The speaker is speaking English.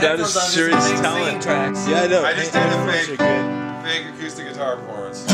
That is serious talent. Yeah, I know. I just did a fake- Fake acoustic guitar performance.